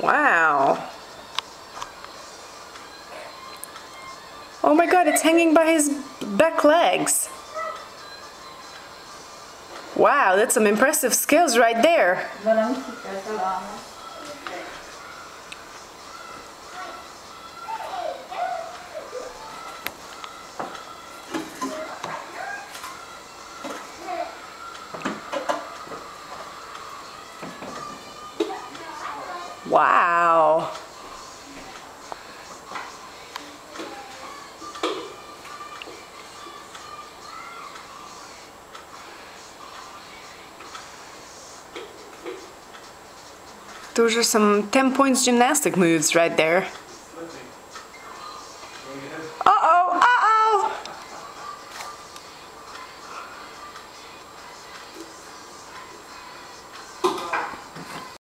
Wow. Oh my god, it's hanging by his back legs. Wow, that's some impressive skills right there. Wow. Those are some 10 points gymnastic moves right there. Uh-oh.